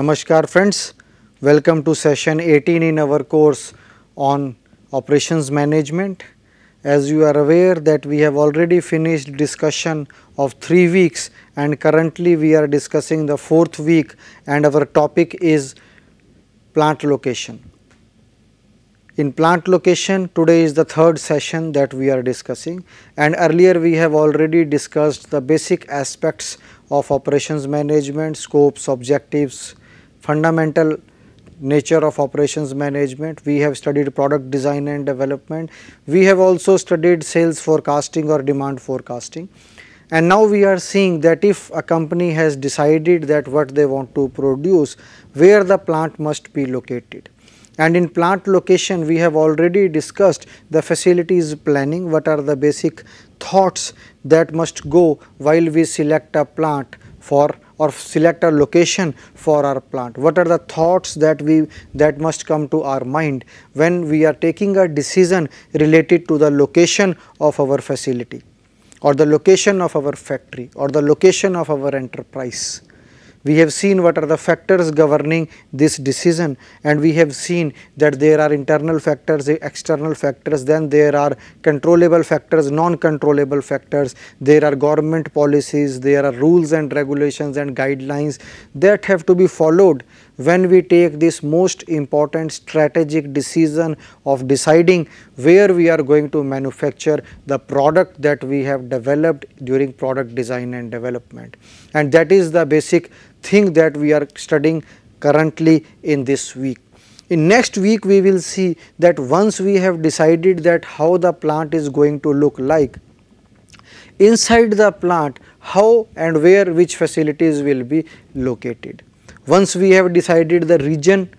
Namaskar friends, welcome to session 18 in our course on operations management. As you are aware that we have already finished discussion of 3 weeks and currently we are discussing the 4th week and our topic is plant location. In plant location today is the third session that we are discussing and earlier we have already discussed the basic aspects of operations management, scopes, objectives, fundamental nature of operations management. We have studied product design and development. We have also studied sales forecasting or demand forecasting. And now we are seeing that if a company has decided that what they want to produce, where the plant must be located. And in plant location, we have already discussed the facilities planning, what are the basic thoughts that must go while we select a plant for or select a location for our plant. What are the thoughts that we that must come to our mind when we are taking a decision related to the location of our facility or the location of our factory or the location of our enterprise. We have seen what are the factors governing this decision and we have seen that there are internal factors, external factors, then there are controllable factors, non-controllable factors, there are government policies, there are rules and regulations and guidelines that have to be followed when we take this most important strategic decision of deciding where we are going to manufacture the product that we have developed during product design and development. And that is the basic thing that we are studying currently in this week. In next week we will see that once we have decided that how the plant is going to look like, inside the plant how and where which facilities will be located. Once we have decided the region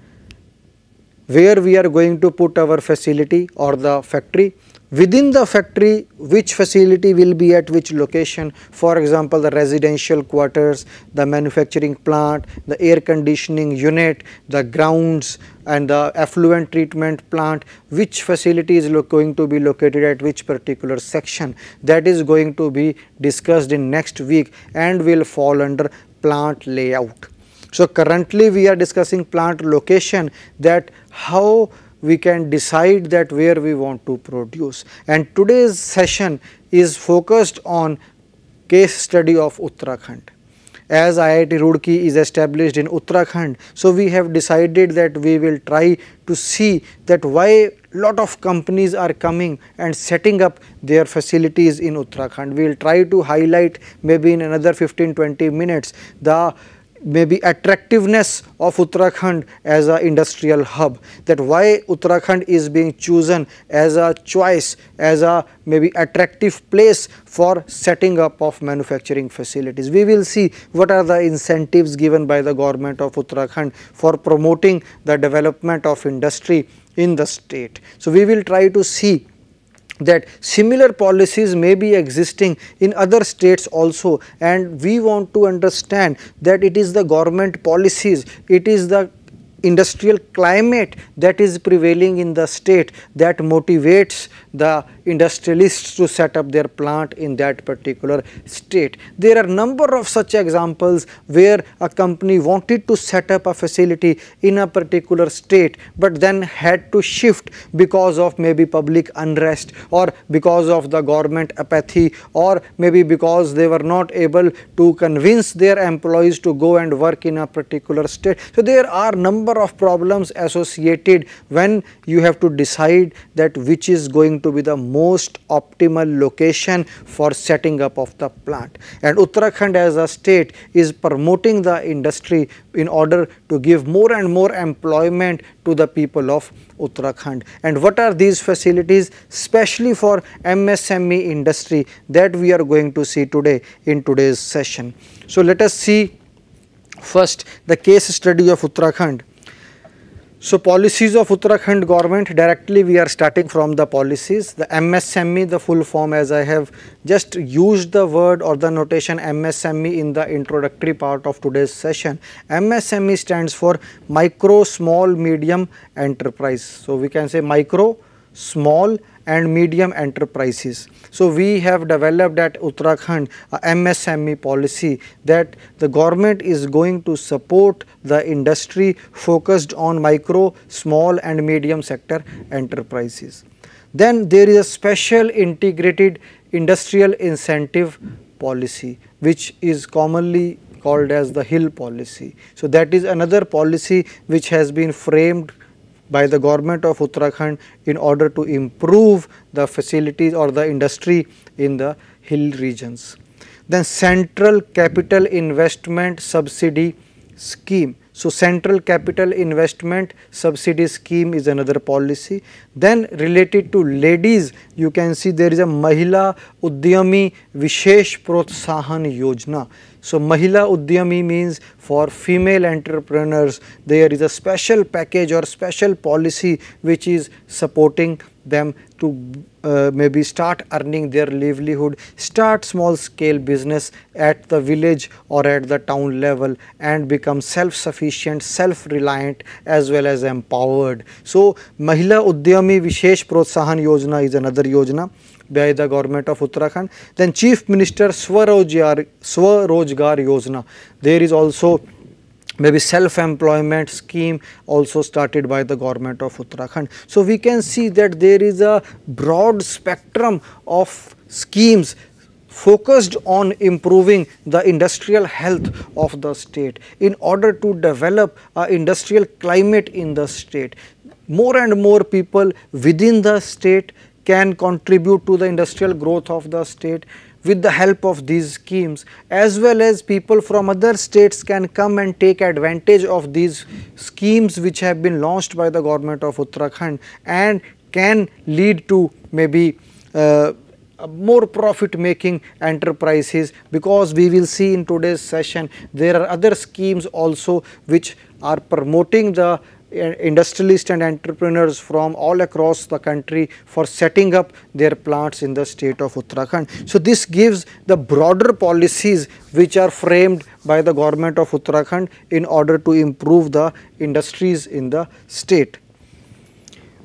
where we are going to put our facility or the factory, within the factory which facility will be at which location? For example the residential quarters the manufacturing plant the air conditioning unit the grounds and the effluent treatment plant which facility is going to be located at which particular section? That is going to be discussed in next week and will fall under plant layout so currently we are discussing plant location that how we can decide that where we want to produce. And today's session is focused on case study of Uttarakhand. As IIT Roorkee is established in Uttarakhand, so we have decided that we will try to see that why lot of companies are coming and setting up their facilities in Uttarakhand. We will try to highlight maybe in another 15-20 minutes the maybe attractiveness of Uttarakhand as a industrial hub that why Uttarakhand is being chosen as a choice as a maybe attractive place for setting up of manufacturing facilities. We will see what are the incentives given by the government of Uttarakhand for promoting the development of industry in the state. So, we will try to see that similar policies may be existing in other states also. And we want to understand that it is the government policies, it is the industrial climate that is prevailing in the state that motivates the industrialists to set up their plant in that particular state. There are number of such examples where a company wanted to set up a facility in a particular state, but then had to shift because of maybe public unrest or because of the government apathy or maybe because they were not able to convince their employees to go and work in a particular state. So, there are number of problems associated when you have to decide that which is going to be the most optimal location for setting up of the plant. And Uttarakhand as a state is promoting the industry in order to give more and more employment to the people of Uttarakhand. And what are these facilities especially for MSME industry that we are going to see today in today's session. So, let us see first the case study of Uttarakhand. So, policies of Uttarakhand government directly we are starting from the policies the MSME the full form as I have just used the word or the notation MSME in the introductory part of today's session. MSME stands for micro small medium enterprise. So, we can say micro small and medium enterprises. So, we have developed at Uttarakhand a MSME policy that the government is going to support the industry focused on micro, small and medium sector enterprises. Then there is a special integrated industrial incentive policy which is commonly called as the hill policy. So, that is another policy which has been framed by the government of Uttarakhand in order to improve the facilities or the industry in the hill regions. Then central capital investment subsidy scheme. So, central capital investment subsidy scheme is another policy. Then related to ladies, you can see there is a Mahila Udyami Vishesh Protsahan Yojana. So, Mahila Udyami means for female entrepreneurs, there is a special package or special policy which is supporting them to uh, maybe start earning their livelihood, start small scale business at the village or at the town level and become self sufficient, self reliant as well as empowered. So, Mahila Udyami Vishesh Protsahan Yojana is another yojana by the government of Uttarakhand. Then Chief Minister Swarojgar, Swarojgar Yojana, there is also maybe self employment scheme also started by the government of Uttarakhand. So, we can see that there is a broad spectrum of schemes focused on improving the industrial health of the state in order to develop a industrial climate in the state. More and more people within the state can contribute to the industrial growth of the state with the help of these schemes as well as people from other states can come and take advantage of these schemes which have been launched by the government of Uttarakhand and can lead to maybe uh, more profit making enterprises because we will see in today's session there are other schemes also which are promoting the industrialists and entrepreneurs from all across the country for setting up their plants in the state of Uttarakhand. So, this gives the broader policies which are framed by the government of Uttarakhand in order to improve the industries in the state.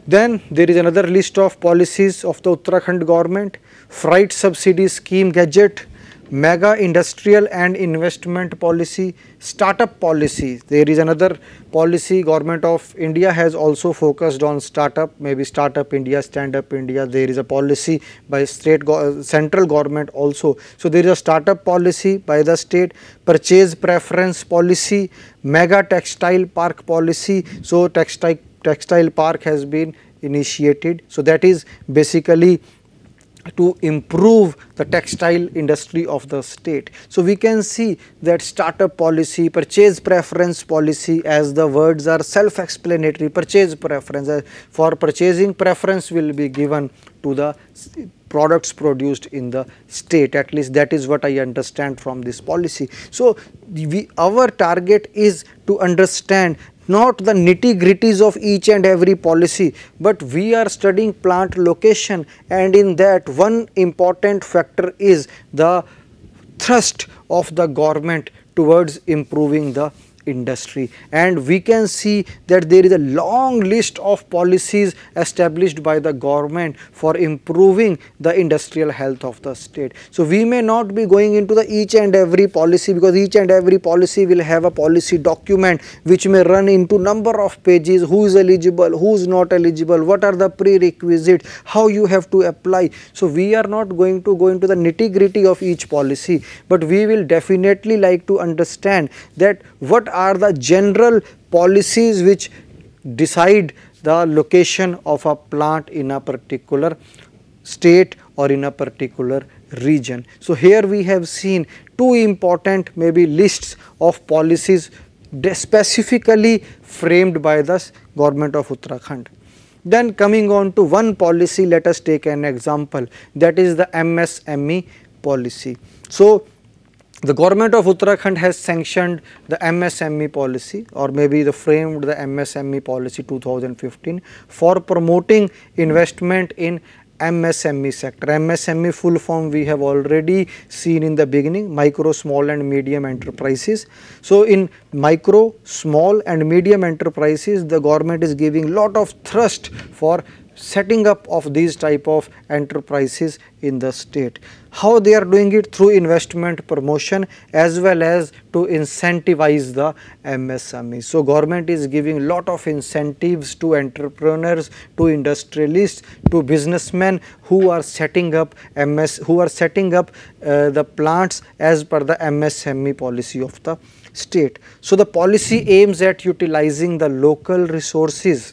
Then there is another list of policies of the Uttarakhand government, freight subsidy scheme gadget, mega industrial and investment policy, startup policy. There is another policy government of India has also focused on startup, maybe startup India, stand up India. There is a policy by state go central government also. So, there is a startup policy by the state, purchase preference policy, mega textile park policy. So, textile textile park has been initiated. So, that is basically to improve the textile industry of the state. So, we can see that startup policy, purchase preference policy as the words are self explanatory purchase preference for purchasing preference will be given to the products produced in the state at least that is what I understand from this policy. So, we our target is to understand not the nitty gritties of each and every policy, but we are studying plant location and in that one important factor is the thrust of the government towards improving the industry and we can see that there is a long list of policies established by the government for improving the industrial health of the state. So, we may not be going into the each and every policy because each and every policy will have a policy document which may run into number of pages who is eligible, who is not eligible, what are the prerequisites, how you have to apply. So, we are not going to go into the nitty gritty of each policy, but we will definitely like to understand that what are the general policies which decide the location of a plant in a particular state or in a particular region. So, here we have seen two important maybe lists of policies specifically framed by the government of Uttarakhand. Then coming on to one policy, let us take an example that is the MSME policy. So, the government of Uttarakhand has sanctioned the MSME policy or maybe the framed the MSME policy 2015 for promoting investment in MSME sector. MSME full form we have already seen in the beginning micro, small and medium enterprises. So, in micro, small and medium enterprises the government is giving lot of thrust for setting up of these type of enterprises in the state. How they are doing it through investment promotion as well as to incentivize the MSME. So, government is giving lot of incentives to entrepreneurs, to industrialists, to businessmen who are setting up MS, who are setting up uh, the plants as per the MSME policy of the state. So, the policy aims at utilizing the local resources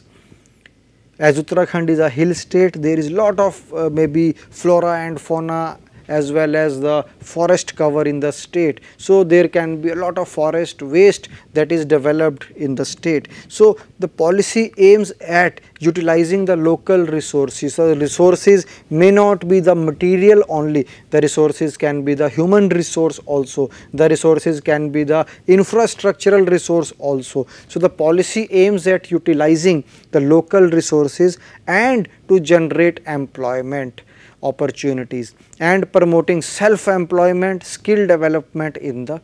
as Uttarakhand is a hill state there is lot of uh, maybe flora and fauna as well as the forest cover in the state. So, there can be a lot of forest waste that is developed in the state. So, the policy aims at utilizing the local resources. So, the resources may not be the material only, the resources can be the human resource also, the resources can be the infrastructural resource also. So, the policy aims at utilizing the local resources and to generate employment opportunities and promoting self-employment, skill development in the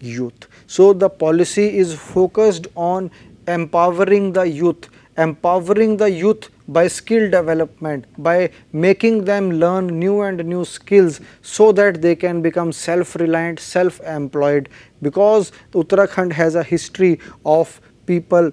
youth. So, the policy is focused on empowering the youth, empowering the youth by skill development, by making them learn new and new skills so that they can become self-reliant, self-employed because Uttarakhand has a history of people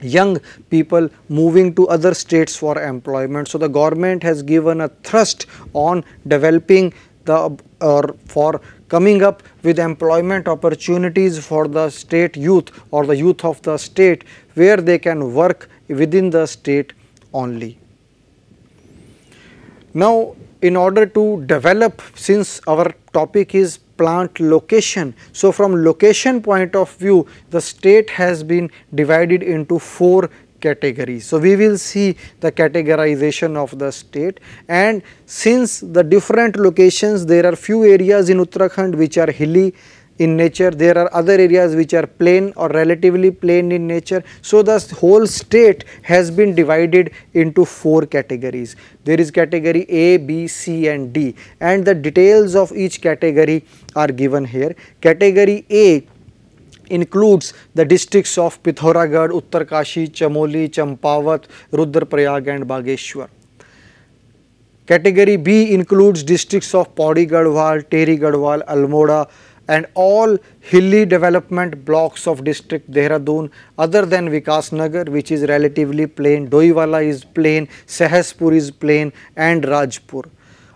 young people moving to other states for employment. So, the government has given a thrust on developing the or for coming up with employment opportunities for the state youth or the youth of the state where they can work within the state only. Now, in order to develop since our topic is plant location. So, from location point of view the state has been divided into 4 categories. So, we will see the categorization of the state and since the different locations there are few areas in Uttarakhand which are hilly in nature, there are other areas which are plain or relatively plain in nature. So, the whole state has been divided into 4 categories. There is category A, B, C and D and the details of each category are given here. Category A includes the districts of Pithoragarh, Uttarkashi, Chamoli, Champawat, Rudraprayag and Bageshwar. Category B includes districts of Pauri Garhwal, Tehri Garhwal, Almora, and all hilly development blocks of district Dehradun other than Vikas Nagar which is relatively plain, Doiwala is plain, Sahaspur is plain and Rajpur.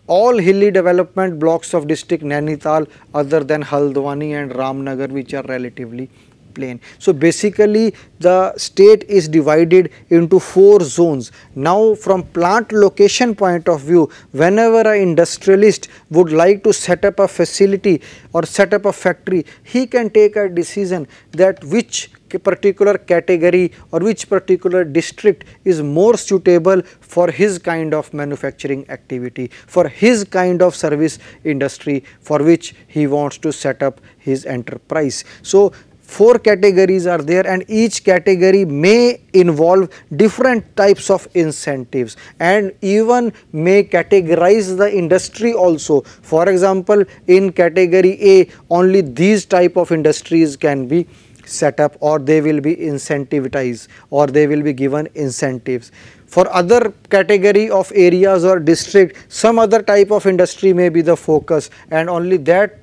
All hilly development blocks of district Nainital other than Haldwani and Ramnagar which are relatively plain. So, basically the state is divided into 4 zones. Now, from plant location point of view, whenever an industrialist would like to set up a facility or set up a factory, he can take a decision that which particular category or which particular district is more suitable for his kind of manufacturing activity, for his kind of service industry for which he wants to set up his enterprise. So, four categories are there and each category may involve different types of incentives and even may categorize the industry also. For example, in category A only these type of industries can be set up or they will be incentivized or they will be given incentives. For other category of areas or district, some other type of industry may be the focus and only that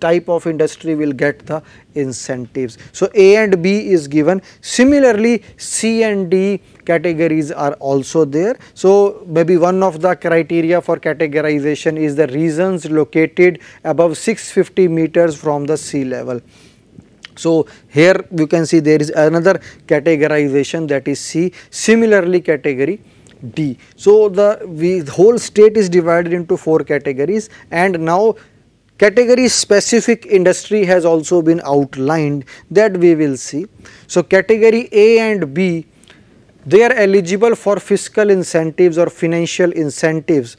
type of industry will get the incentives. So, A and B is given similarly C and D categories are also there. So, maybe one of the criteria for categorization is the regions located above 650 meters from the sea level. So, here you can see there is another categorization that is C, similarly category D. So, the, we, the whole state is divided into 4 categories and now Category specific industry has also been outlined that we will see. So, category A and B they are eligible for fiscal incentives or financial incentives.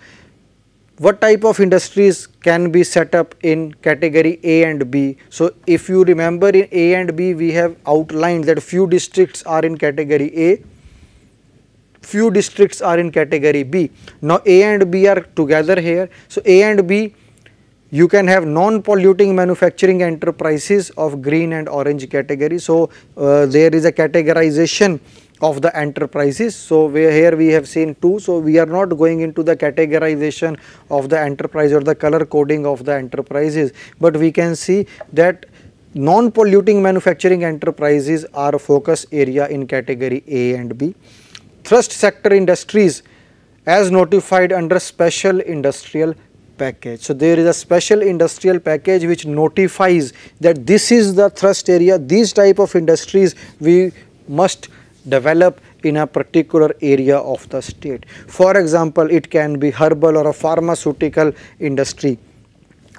What type of industries can be set up in category A and B? So, if you remember in A and B we have outlined that few districts are in category A, few districts are in category B. Now, A and B are together here. So, A and B you can have non-polluting manufacturing enterprises of green and orange category. So, uh, there is a categorization of the enterprises. So, here we have seen two. So, we are not going into the categorization of the enterprise or the color coding of the enterprises, but we can see that non-polluting manufacturing enterprises are focus area in category A and B. Thrust sector industries as notified under special industrial package. So, there is a special industrial package which notifies that this is the thrust area, these type of industries we must develop in a particular area of the state. For example, it can be herbal or a pharmaceutical industry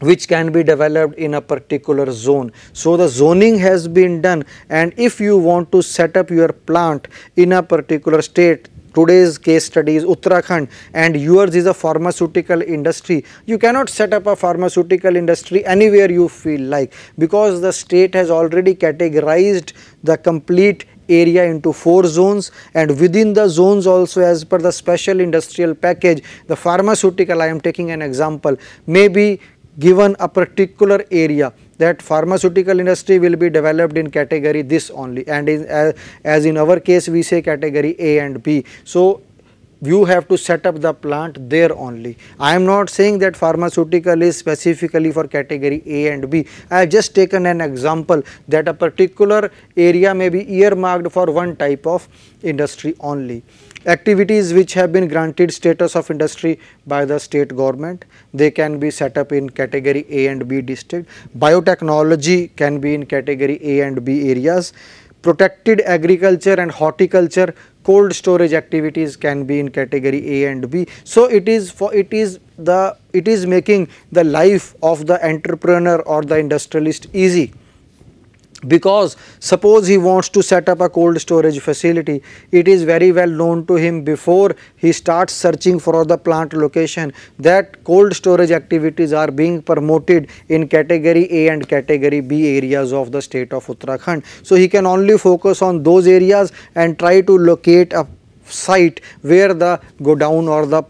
which can be developed in a particular zone. So, the zoning has been done and if you want to set up your plant in a particular state today's case study is Uttarakhand and yours is a pharmaceutical industry. You cannot set up a pharmaceutical industry anywhere you feel like because the state has already categorized the complete area into four zones and within the zones also as per the special industrial package the pharmaceutical I am taking an example may be given a particular area that pharmaceutical industry will be developed in category this only and in, as, as in our case we say category A and B. So, you have to set up the plant there only. I am not saying that pharmaceutical is specifically for category A and B. I have just taken an example that a particular area may be earmarked for one type of industry only activities which have been granted status of industry by the state government they can be set up in category A and B district. Biotechnology can be in category A and B areas. Protected agriculture and horticulture cold storage activities can be in category A and B. So it is for it is the it is making the life of the entrepreneur or the industrialist easy because suppose he wants to set up a cold storage facility it is very well known to him before he starts searching for the plant location that cold storage activities are being promoted in category A and category B areas of the state of Uttarakhand. So he can only focus on those areas and try to locate a site where the godown or the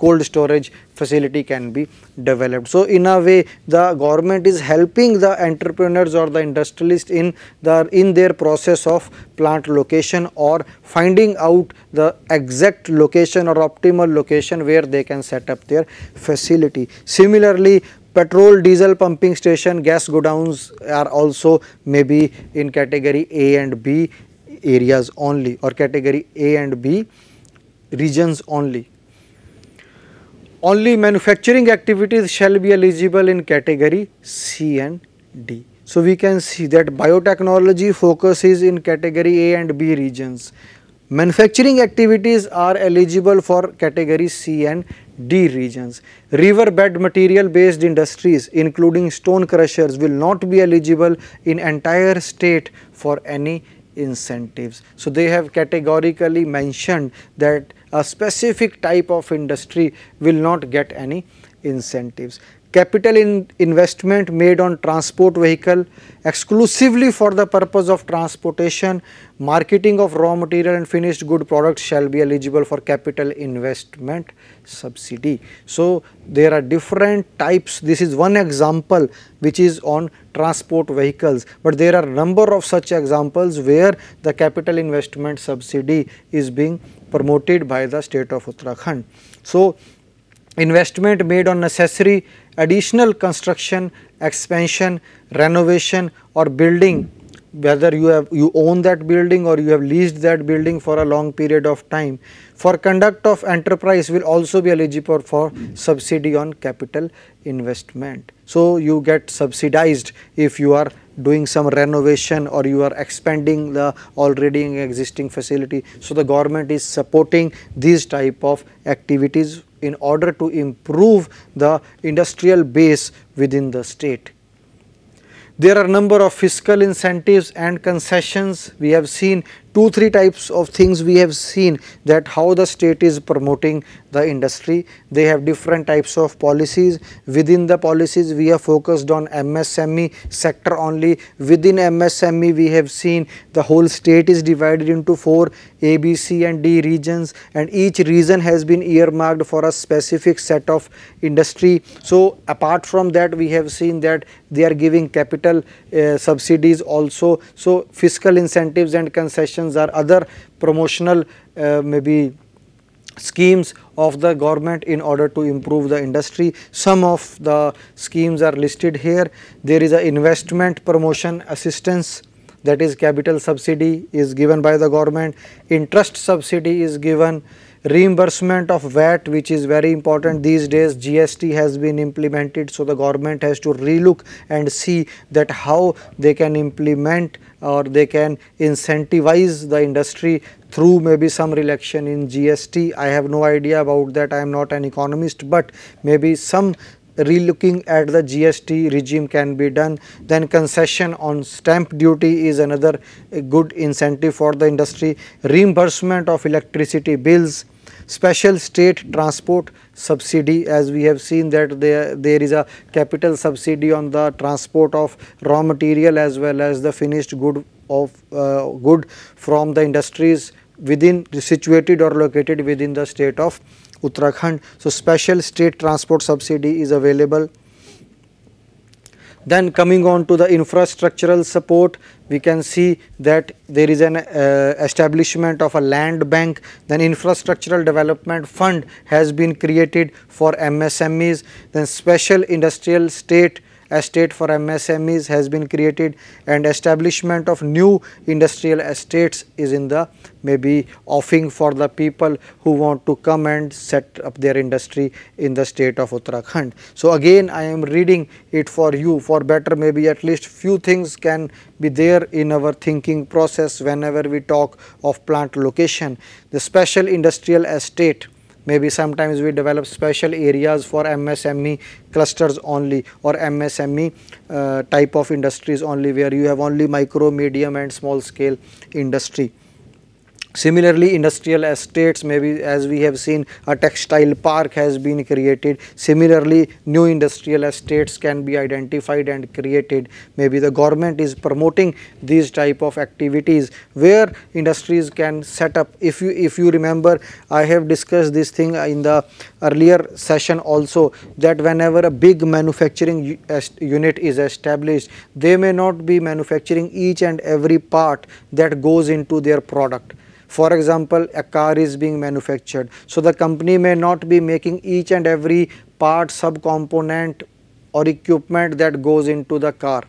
cold storage facility can be developed. So, in a way the government is helping the entrepreneurs or the industrialists in the in their process of plant location or finding out the exact location or optimal location where they can set up their facility. Similarly, petrol diesel pumping station gas godowns are also maybe in category A and B areas only or category A and B regions only only manufacturing activities shall be eligible in category C and D. So, we can see that biotechnology focuses in category A and B regions. Manufacturing activities are eligible for category C and D regions. Riverbed material based industries including stone crushers will not be eligible in entire state for any incentives. So, they have categorically mentioned that a specific type of industry will not get any incentives. Capital in investment made on transport vehicle exclusively for the purpose of transportation, marketing of raw material and finished good products shall be eligible for capital investment subsidy. So, there are different types this is one example which is on transport vehicles, but there are number of such examples where the capital investment subsidy is being promoted by the state of Uttarakhand. So, investment made on necessary additional construction, expansion, renovation or building whether you have you own that building or you have leased that building for a long period of time for conduct of enterprise will also be eligible for subsidy on capital investment so you get subsidized if you are doing some renovation or you are expanding the already existing facility. So, the government is supporting these type of activities in order to improve the industrial base within the state. There are number of fiscal incentives and concessions. We have seen two, three types of things we have seen that how the state is promoting the industry. They have different types of policies. Within the policies, we are focused on MSME sector only. Within MSME, we have seen the whole state is divided into four A, B, C and D regions and each region has been earmarked for a specific set of industry. So, apart from that, we have seen that they are giving capital uh, subsidies also. So, fiscal incentives and concessions concessions or other promotional uh, maybe schemes of the government in order to improve the industry. Some of the schemes are listed here. There is a investment promotion assistance that is capital subsidy is given by the government, interest subsidy is given, reimbursement of VAT which is very important these days GST has been implemented so the government has to relook and see that how they can implement or they can incentivize the industry through maybe some reduction in GST. I have no idea about that I am not an economist but maybe some relooking at the GST regime can be done. Then concession on stamp duty is another good incentive for the industry. Reimbursement of electricity bills, special state transport subsidy as we have seen that there, there is a capital subsidy on the transport of raw material as well as the finished good of uh, good from the industries within situated or located within the state of Uttarakhand. So, special state transport subsidy is available. Then coming on to the infrastructural support, we can see that there is an uh, establishment of a land bank, then infrastructural development fund has been created for MSMEs, then special industrial state estate for MSMEs has been created and establishment of new industrial estates is in the maybe offering for the people who want to come and set up their industry in the state of Uttarakhand. So, again I am reading it for you for better maybe at least few things can be there in our thinking process whenever we talk of plant location. The special industrial estate maybe sometimes we develop special areas for MSME clusters only or MSME uh, type of industries only where you have only micro, medium and small scale industry. Similarly, industrial estates maybe as we have seen a textile park has been created. Similarly, new industrial estates can be identified and created. Maybe the government is promoting these type of activities where industries can set up. If you if you remember, I have discussed this thing in the earlier session also that whenever a big manufacturing unit is established, they may not be manufacturing each and every part that goes into their product for example, a car is being manufactured. So, the company may not be making each and every part, subcomponent or equipment that goes into the car.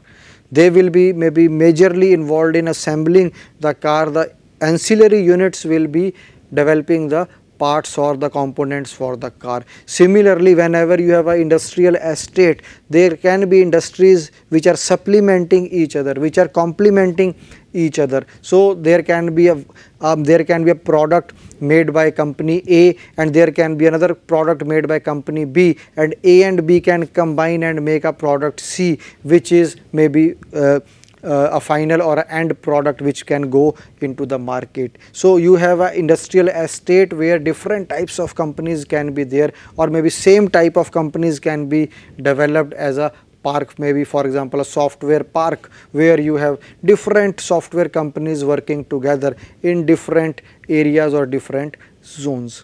They will be maybe majorly involved in assembling the car. The ancillary units will be developing the parts or the components for the car. Similarly, whenever you have an industrial estate, there can be industries which are supplementing each other, which are complementing each other. So, there can be a um, there can be a product made by company A and there can be another product made by company B and A and B can combine and make a product C which is maybe uh, uh, a final or a end product which can go into the market. So, you have an industrial estate where different types of companies can be there or maybe same type of companies can be developed as a park maybe for example a software park where you have different software companies working together in different areas or different zones.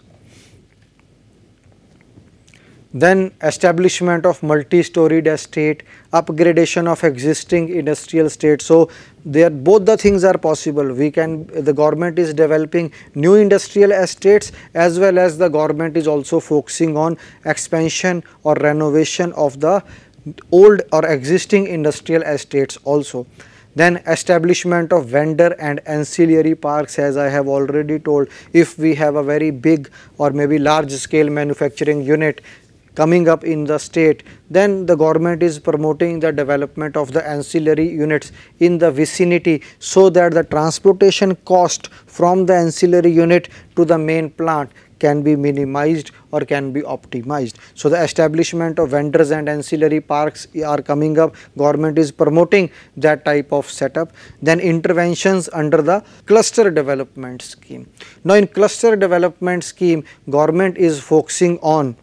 Then establishment of multi-storied estate, upgradation of existing industrial state. So, there both the things are possible. We can the government is developing new industrial estates as well as the government is also focusing on expansion or renovation of the old or existing industrial estates also. Then establishment of vendor and ancillary parks as I have already told if we have a very big or maybe large scale manufacturing unit coming up in the state then the government is promoting the development of the ancillary units in the vicinity so that the transportation cost from the ancillary unit to the main plant can be minimized or can be optimized. So, the establishment of vendors and ancillary parks are coming up, government is promoting that type of setup. Then interventions under the cluster development scheme. Now, in cluster development scheme, government is focusing on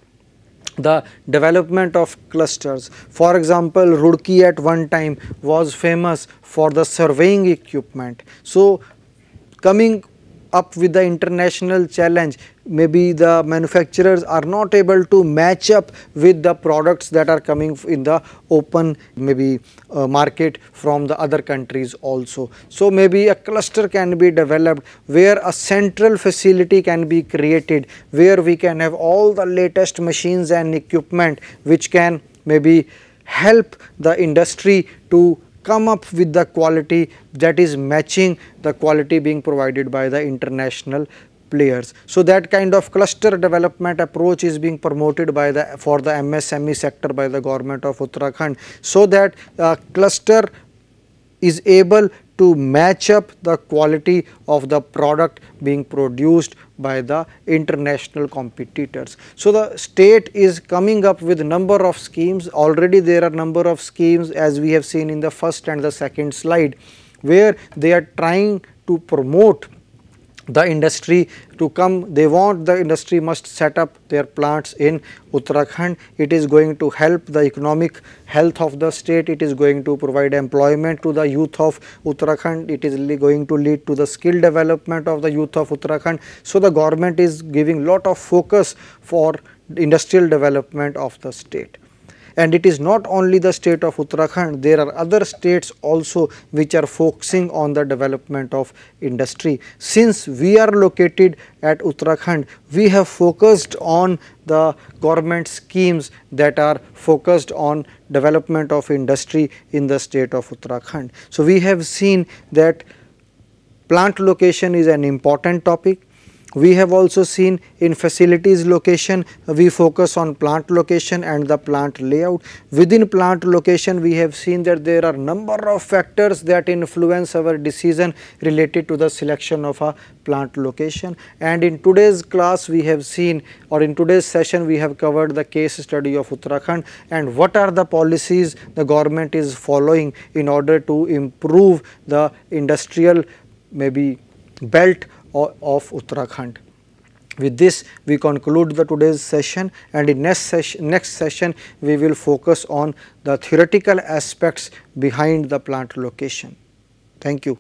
the development of clusters. For example, Roorkee at one time was famous for the surveying equipment. So, coming up with the international challenge maybe the manufacturers are not able to match up with the products that are coming in the open maybe uh, market from the other countries also. So, maybe a cluster can be developed where a central facility can be created where we can have all the latest machines and equipment which can maybe help the industry to come up with the quality that is matching the quality being provided by the international players. So, that kind of cluster development approach is being promoted by the for the MSME sector by the government of Uttarakhand. So, that uh, cluster is able to match up the quality of the product being produced by the international competitors. So, the state is coming up with number of schemes already there are number of schemes as we have seen in the first and the second slide where they are trying to promote the industry to come. They want the industry must set up their plants in Uttarakhand. It is going to help the economic health of the state. It is going to provide employment to the youth of Uttarakhand. It is going to lead to the skill development of the youth of Uttarakhand. So the government is giving lot of focus for industrial development of the state and it is not only the state of Uttarakhand, there are other states also which are focusing on the development of industry. Since we are located at Uttarakhand, we have focused on the government schemes that are focused on development of industry in the state of Uttarakhand. So, we have seen that plant location is an important topic we have also seen in facilities location, we focus on plant location and the plant layout. Within plant location, we have seen that there are number of factors that influence our decision related to the selection of a plant location. And in today's class, we have seen or in today's session, we have covered the case study of Uttarakhand and what are the policies the government is following in order to improve the industrial maybe belt of Uttarakhand. With this we conclude the today's session and in next session, next session we will focus on the theoretical aspects behind the plant location. Thank you.